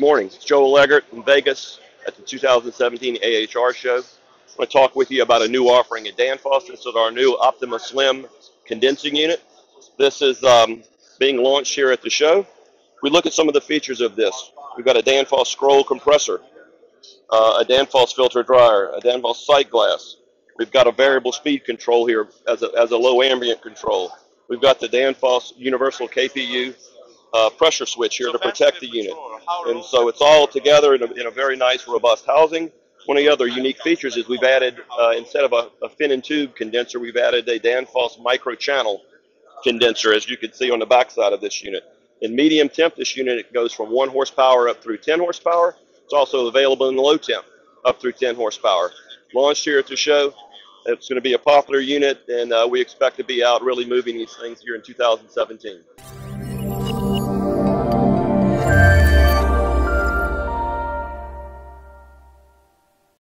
morning. It's Joe Leggett in Vegas at the 2017 AHR show. I want to talk with you about a new offering at Danfoss. This is our new Optyma Slim condensing unit. This is um, being launched here at the show. We look at some of the features of this. We've got a Danfoss scroll compressor, uh, a Danfoss filter dryer, a Danfoss sight glass. We've got a variable speed control here as a, as a low ambient control. We've got the Danfoss universal KPU uh, pressure switch here to protect the unit. And so it's all together in a, in a very nice, robust housing. One of the other unique features is we've added, uh, instead of a, a, fin and tube condenser, we've added a Danfoss micro channel condenser, as you can see on the backside of this unit. In medium temp, this unit goes from 1 horsepower up through 10 horsepower. It's also available in low temp, up through 10 horsepower. Launched here at the show. It's going to be a popular unit, and uh, we expect to be out really moving these things here in 2017.